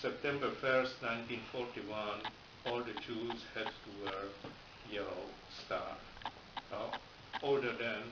September 1st, 1941, all the Jews had to wear yellow star. Uh, Older than